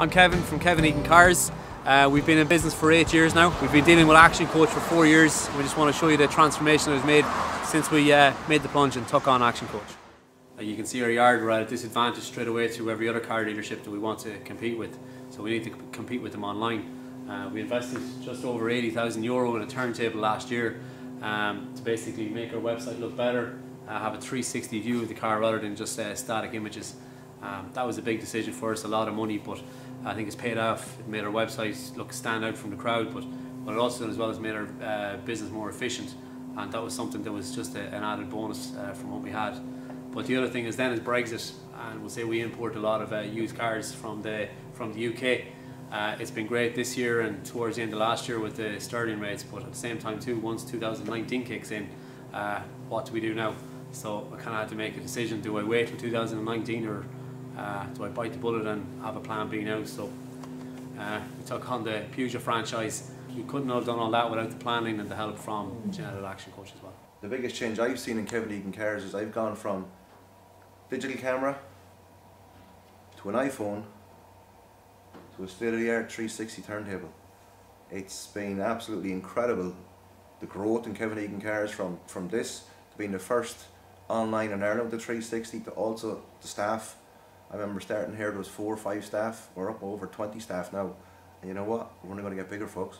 I'm Kevin from Kevin Egan Cars. Uh, we've been in business for eight years now. We've been dealing with Action Coach for four years. We just want to show you the transformation that was made since we uh, made the plunge and took on Action Coach. Uh, you can see our yard, we're at a disadvantage straight away to every other car dealership that we want to compete with. So we need to compete with them online. Uh, we invested just over 80,000 euro in a turntable last year um, to basically make our website look better, uh, have a 360 view of the car rather than just uh, static images. Um, that was a big decision for us, a lot of money, but I think it's paid off. It made our website look stand out from the crowd, but what it also done as well as made our uh, business more efficient, and that was something that was just a, an added bonus uh, from what we had. But the other thing is then is Brexit, and we'll say we import a lot of uh, used cars from the from the UK. Uh, it's been great this year and towards the end of last year with the sterling rates, but at the same time too, once 2019 kicks in, uh, what do we do now? So I kind of had to make a decision: do I wait till 2019 or uh, do I bite the bullet and have a plan B now? So uh, we took on the Peugeot franchise. We couldn't have done all that without the planning and the help from General Action Coach as well. The biggest change I've seen in Kevin Egan Cars is I've gone from digital camera to an iPhone to a state-of-the-art 360 turntable. It's been absolutely incredible the growth in Kevin Egan Cars from, from this to being the first online in Ireland with the 360 to also the staff. I remember starting here there was four or five staff, we're up over 20 staff now. And you know what, we're only going to get bigger folks.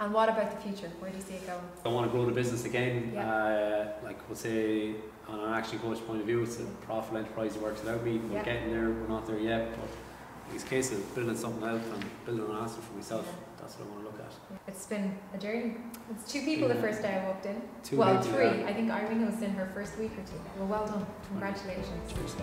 And what about the future? Where do you see it going? I want to grow the business again. Yeah. Uh, like we'll say, on an action coach point of view, it's a profitable enterprise that works without me. We're Yeah. getting there. We're not there yet, but it's a case of building something out and building an answer for myself. Yeah. That's what I want to look at. It's been a journey. It's two people the first day I walked in. Two well, three. I think Irene was in her first week or two. Well, well done. Congratulations. Cheers.